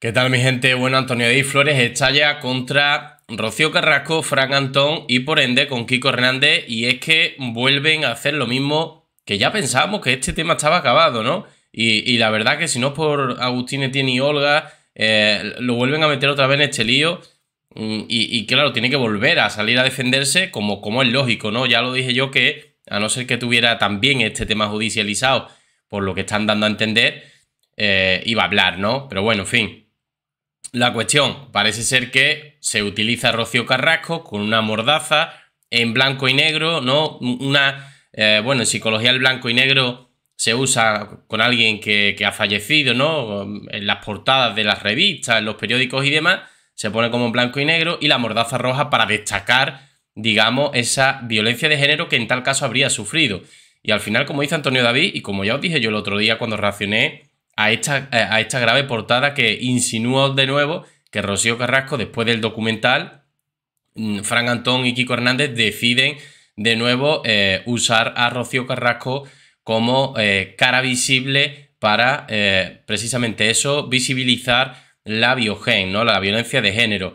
¿Qué tal mi gente? Bueno, Antonio Díaz Flores estalla contra Rocío Carrasco, Frank Antón y por ende con Kiko Hernández y es que vuelven a hacer lo mismo que ya pensábamos que este tema estaba acabado, ¿no? Y, la verdad que si no es por Agustín Etienne y Olga, eh, lo vuelven a meter otra vez en este lío mm, y, claro, tiene que volver a salir a defenderse como, como es lógico, ¿no? Ya lo dije yo que a no ser que tuviera también este tema judicializado por lo que están dando a entender, eh, iba a hablar, ¿no? Pero bueno, en fin. La cuestión, parece ser que se utiliza Rocío Carrasco con una mordaza en blanco y negro, ¿no? Una, eh, bueno, en psicología el blanco y negro se usa con alguien que, ha fallecido, ¿no? En las portadas de las revistas, en los periódicos y demás, se pone como blanco y negro y la mordaza roja para destacar, digamos, esa violencia de género que en tal caso habría sufrido. Y al final, como dice Antonio David, y como ya os dije yo el otro día cuando reaccioné a esta, eh, a esta grave portada que insinúa de nuevo que Rocío Carrasco, después del documental, mm, Fran Antón y Kiko Hernández deciden de nuevo eh, usar a Rocío Carrasco como eh, cara visible para precisamente eso, visibilizar la biogen, ¿no? la violencia de género.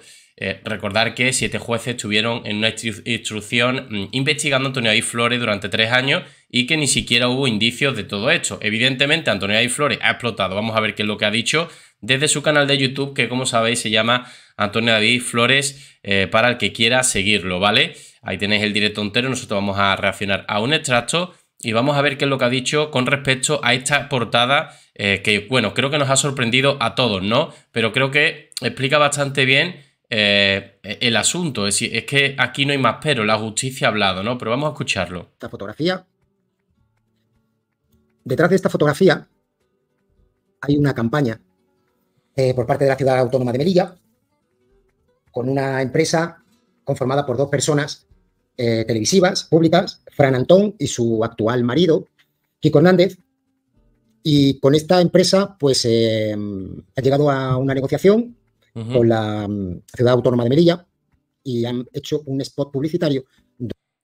Recordar que siete jueces estuvieron en una instrucción mm, investigando Antonio Ay Flores durante tres años y que ni siquiera hubo indicios de todo esto. Evidentemente, Antonio Ay Flores ha explotado. Vamos a ver qué es lo que ha dicho desde su canal de YouTube, que como sabéis se llama Antonio David Flores, eh, para el que quiera seguirlo, ¿vale? Ahí tenéis el directo entero, nosotros vamos a reaccionar a un extracto y vamos a ver qué es lo que ha dicho con respecto a esta portada, eh, que bueno, creo que nos ha sorprendido a todos, ¿no? Pero creo que explica bastante bien eh, el asunto, es, que aquí no hay más pero, la justicia ha hablado, ¿no? Pero vamos a escucharlo. Esta fotografía Detrás de esta fotografía hay una campaña eh, por parte de la Ciudad Autónoma de Melilla con una empresa conformada por dos personas eh, televisivas, públicas, Fran Antón y su actual marido, Kiko Hernández. Y con esta empresa, pues, ha llegado a una negociación con la mm, Ciudad Autónoma de Melilla y han hecho un spot publicitario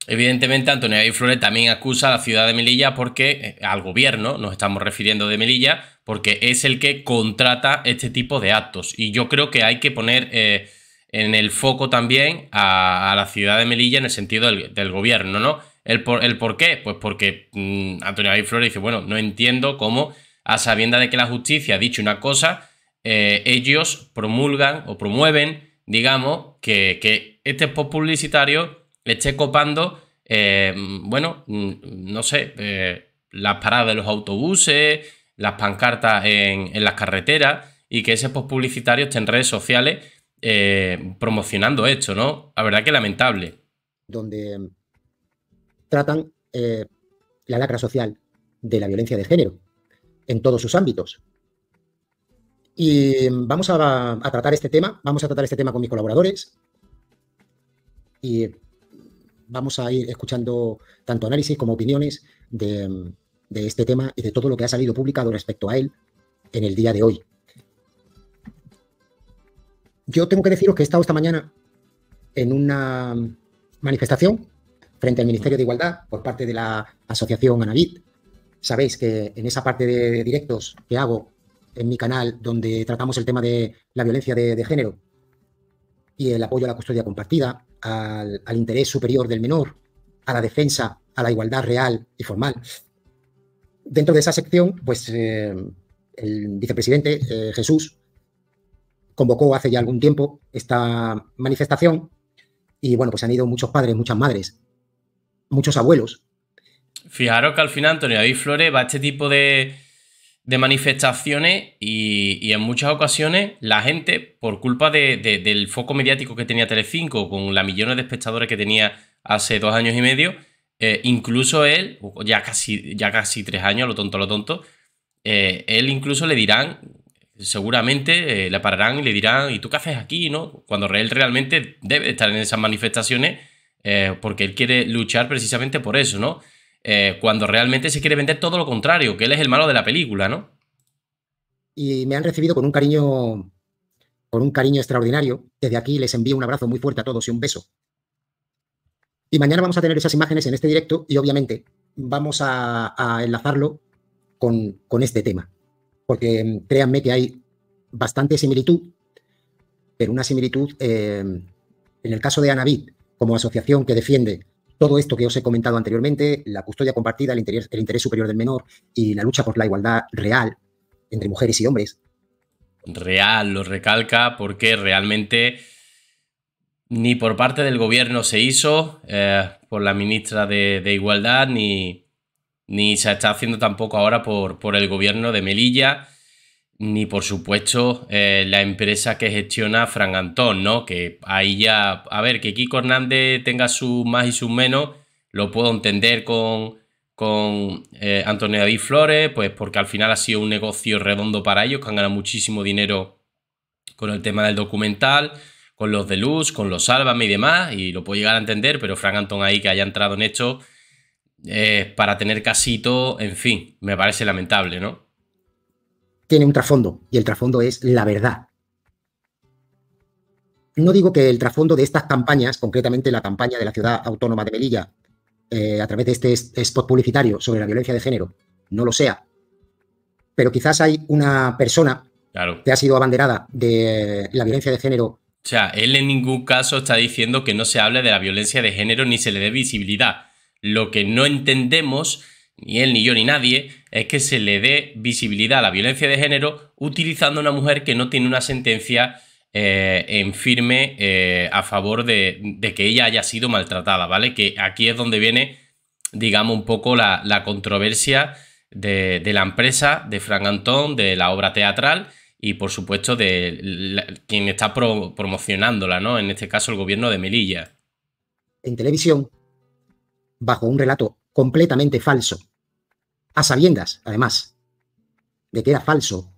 Evidentemente, Antonio David Flores también acusa a la ciudad de Melilla porque, eh, al gobierno, nos estamos refiriendo de Melilla, porque es el que contrata este tipo de actos. Y yo creo que hay que poner eh, en el foco también a, la ciudad de Melilla en el sentido del, gobierno, ¿no? ¿El por, ¿El por qué? Pues porque mm, Antonio David Flores dice, bueno, no entiendo cómo, a sabienda de que la justicia ha dicho una cosa, eh, ellos promulgan o promueven, digamos, que, que este post publicitario esté copando, eh, bueno, mm, no sé, eh, las paradas de los autobuses, las pancartas en, las carreteras y que ese post publicitario esté en redes sociales promocionando esto, ¿no? La verdad que lamentable. Donde tratan la lacra social de la violencia de género en todos sus ámbitos. Y vamos a, tratar este tema, vamos a tratar este tema con mis colaboradores. Y vamos a ir escuchando tanto análisis como opiniones de, este tema y de todo lo que ha salido publicado respecto a él en el día de hoy. Yo tengo que deciros que he estado esta mañana en una manifestación frente al Ministerio de Igualdad por parte de la Asociación Anavit. Sabéis que en esa parte de directos que hago en mi canal donde tratamos el tema de la violencia de género y el apoyo a la custodia compartida, al, interés superior del menor, a la defensa, a la igualdad real y formal. Dentro de esa sección, pues eh, el vicepresidente eh, Jesús convocó hace ya algún tiempo esta manifestación y bueno, pues han ido muchos padres, muchas madres, muchos abuelos. Fijaros que al final Antonio David Flores va a este tipo de, de manifestaciones y, en muchas ocasiones la gente, por culpa del foco mediático que tenía Telecinco, con la millones de espectadores que tenía hace dos años y medio, eh, incluso él, ya casi, ya casi tres años, lo tonto, lo tonto, eh, él incluso le dirán, seguramente eh, le pararán y le dirán, ¿y tú qué haces aquí? ¿no? Cuando él realmente debe estar en esas manifestaciones porque él quiere luchar precisamente por eso, ¿no? Eh, cuando realmente se quiere vender todo lo contrario, que él es el malo de la película, ¿no? Y me han recibido con un cariño, con un cariño extraordinario. Desde aquí les envío un abrazo muy fuerte a todos y un beso. Y mañana vamos a tener esas imágenes en este directo y obviamente vamos a, enlazarlo con, con, este tema. Porque créanme que hay bastante similitud, pero una similitud eh, en el caso de Anavit, como asociación que defiende todo esto que os he comentado anteriormente, la custodia compartida, el interés, superior del menor y la lucha por la igualdad real entre mujeres y hombres. Real, lo recalca porque realmente ni por parte del gobierno se hizo, eh, por la ministra de, Igualdad, ni, ni, se está haciendo tampoco ahora por, por, el gobierno de Melilla, ni por supuesto eh, la empresa que gestiona Fran Antón, ¿no? Que ahí ya, a ver, que Kiko Hernández tenga sus más y sus menos, lo puedo entender con, con eh, Antonio David Flores, pues porque al final ha sido un negocio redondo para ellos, que han ganado muchísimo dinero con el tema del documental con los de luz, con los sálvame y demás, y lo puedo llegar a entender, pero Frank Anton ahí que haya entrado en esto eh, para tener casito, en fin, me parece lamentable, ¿no? Tiene un trasfondo, y el trasfondo es la verdad. No digo que el trasfondo de estas campañas, concretamente la campaña de la ciudad autónoma de Melilla, eh, a través de este spot publicitario sobre la violencia de género, no lo sea, pero quizás hay una persona que ha sido abanderada de la violencia de género o sea, él en ningún caso está diciendo que no se hable de la violencia de género ni se le dé visibilidad. Lo que no entendemos, ni él, ni yo, ni nadie, es que se le dé visibilidad a la violencia de género utilizando una mujer que no tiene una sentencia eh, en firme eh, a favor de, que ella haya sido maltratada, ¿vale? Que aquí es donde viene, digamos, un poco la, controversia de, de, la empresa, de Frank Antón, de la obra teatral y por supuesto de quien está promocionándola, ¿no? En este caso el gobierno de Melilla. En televisión, bajo un relato completamente falso, a sabiendas, además, de que era falso,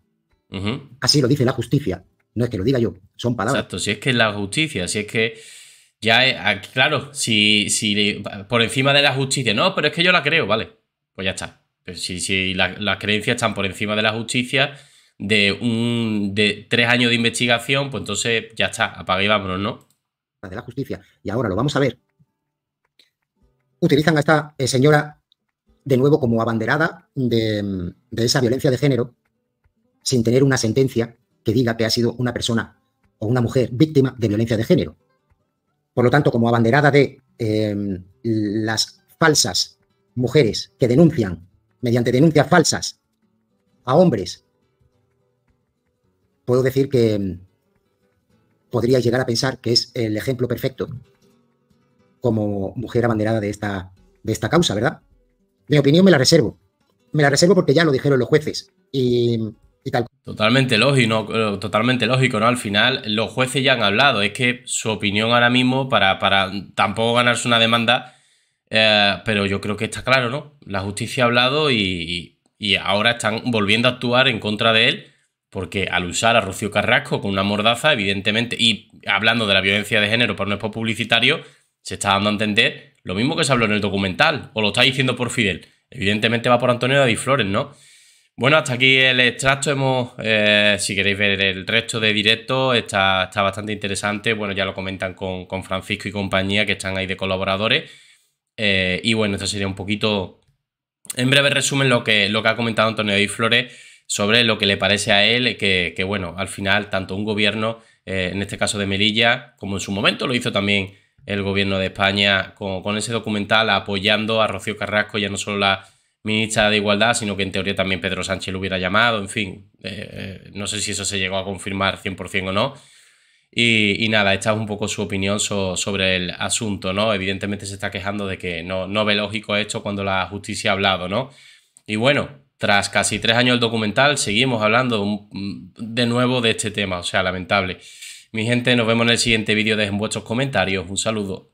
así lo dice la justicia, no es que lo diga yo, son palabras. Exacto, si es que es la justicia, si es que ya, claro, si, si por encima de la justicia, no, pero es que yo la creo, vale, pues ya está. si, si las creencias están por encima de la justicia, de, un, de tres años de investigación, pues entonces ya está, apaga y vámonos, ¿no? De la justicia. Y ahora lo vamos a ver. Utilizan a esta eh, señora de nuevo como abanderada de, de esa violencia de género sin tener una sentencia que diga que ha sido una persona o una mujer víctima de violencia de género. Por lo tanto, como abanderada de em, las falsas mujeres que denuncian mediante denuncias falsas a hombres puedo decir que mm, podría llegar a pensar que es el ejemplo perfecto como mujer abanderada de esta, de esta causa, ¿verdad? Mi opinión me la reservo. Me la reservo porque ya lo dijeron los jueces y, tal. Totalmente lógico, ¿no? totalmente lógico, ¿no? Al final los jueces ya han hablado. Es que su opinión ahora mismo, para, para tampoco ganarse una demanda, eh, pero yo creo que está claro, ¿no? La justicia ha hablado y, y ahora están volviendo a actuar en contra de él porque al usar a Rocío Carrasco con una mordaza, evidentemente, y hablando de la violencia de género por no es publicitario, se está dando a entender lo mismo que se habló en el documental, o lo está diciendo por Fidel. Evidentemente va por Antonio David Flores, ¿no? Bueno, hasta aquí el extracto. Hemos, eh, si queréis ver el resto de directo, está, está bastante interesante. Bueno, ya lo comentan con, Francisco y compañía, que están ahí de colaboradores. Eh, y bueno, esto sería un poquito, en breve resumen, lo que, lo que ha comentado Antonio David Flores sobre lo que le parece a él, que, bueno, al final tanto un gobierno, eh, en este caso de Melilla, como en su momento lo hizo también el gobierno de España con, ese documental apoyando a Rocío Carrasco, ya no solo la ministra de Igualdad, sino que en teoría también Pedro Sánchez lo hubiera llamado, en fin, eh, eh, no sé si eso se llegó a confirmar 100% o no. Y, nada, esta es un poco su opinión sobre el asunto, ¿no? Evidentemente se está quejando de que no, no ve lógico esto cuando la justicia ha hablado, ¿no? Y bueno, tras casi tres años del documental, seguimos hablando de nuevo de este tema, o sea, lamentable. Mi gente, nos vemos en el siguiente vídeo, dejen vuestros comentarios, un saludo.